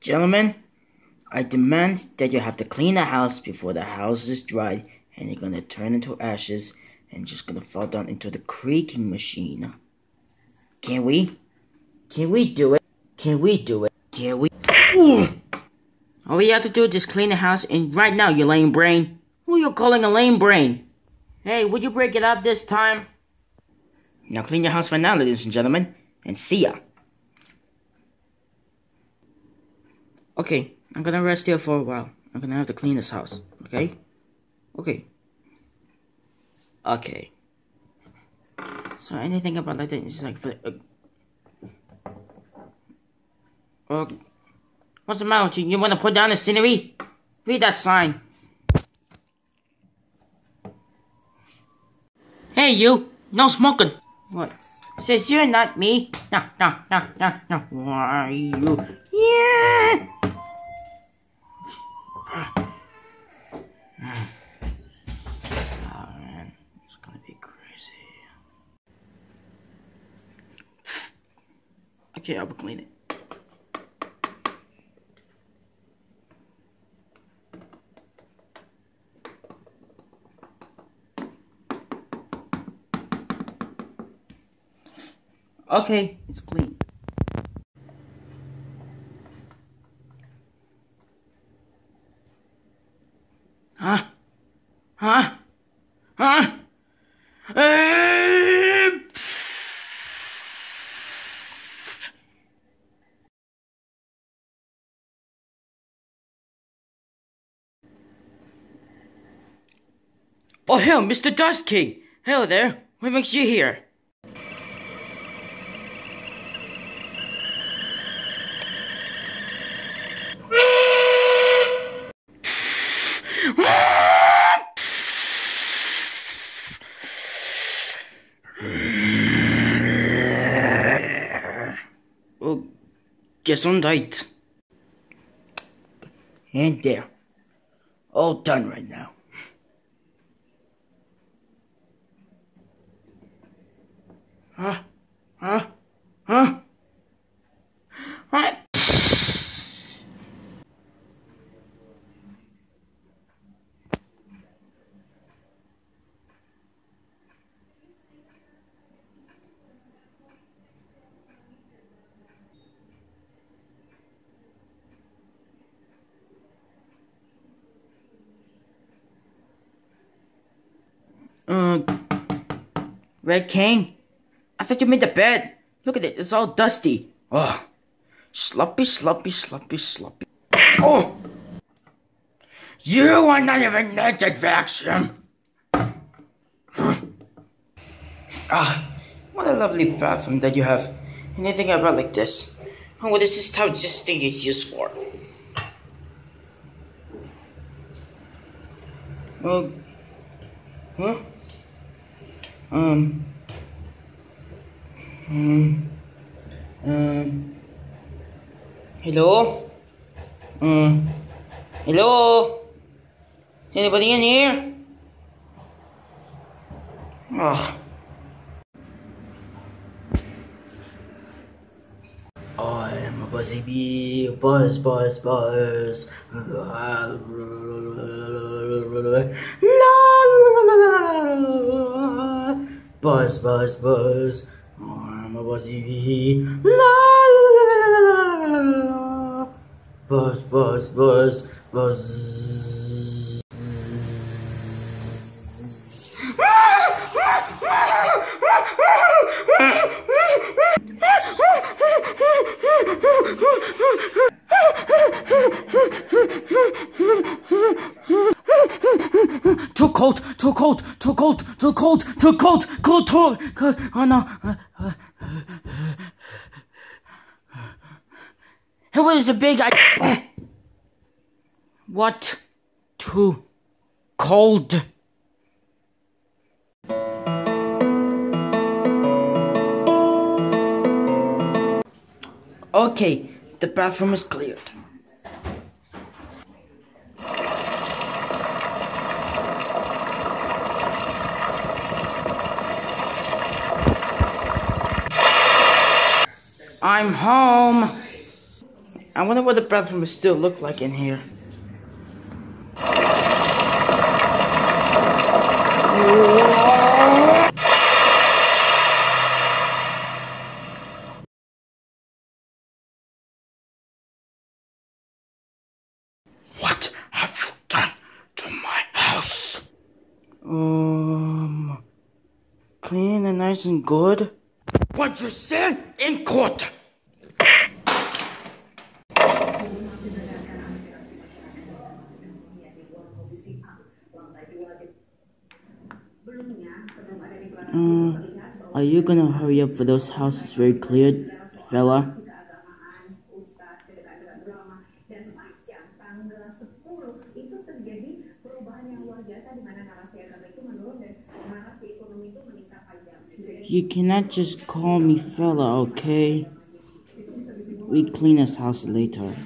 Gentlemen, I demand that you have to clean the house before the house is dried and you're gonna turn into ashes and just gonna fall down into the creaking machine. Can we? Can we do it? Can we do it? Can we? All you have to do is just clean the house and right now, you lame brain. Who you calling a lame brain? Hey, would you break it up this time? Now clean your house right now, ladies and gentlemen, and see ya. Okay, I'm gonna rest here for a while. I'm gonna have to clean this house, okay? Okay. Okay. So anything about that is like for uh, uh, what's the matter with you? You wanna put down the scenery? Read that sign. Hey you, no smoking. What? Says you're not me. No, no, no, no, no. Why are you? It's gonna be crazy. Okay, I will clean it. Okay, it's clean. Huh? Huh? Huh? Uh, Oh, hell, Mr. Dust King! Hello there. What makes you here? Oh, Gesundheit. And there. All done right now. Huh? Huh? Huh? What? Uh, Red King? I thought you made the bed. Look at it, it's all dusty. Ugh. Sloppy, sloppy, sloppy, sloppy. Oh! You are not even naked, vacuum! ah, what a lovely bathroom that you have. Anything about like this? Oh, what is this type this thing is used for? Oh, huh? Um. Um. Um. Hello? Um. Hello? Anybody in here? Ugh. I am a buzzy bee, buzz, buzz, buzz. La la la la la. Buzz, buzz, buzz. I'm a buzzy bee. La la la la la la. Buzz, buzz, buzz, buzz. Cold, too cold, too cold, too cold, too cold, cold, too cold. Oh no. What is a big I? What? Too cold. Okay, the bathroom is cleared. I'm home. I wonder what the bathroom still look like in here. What have you done to my house? Um, clean and nice and good. What you said in court. Uh, are you gonna hurry up for those houses very cleared, fella? You cannot just call me fella, okay? We clean this house later.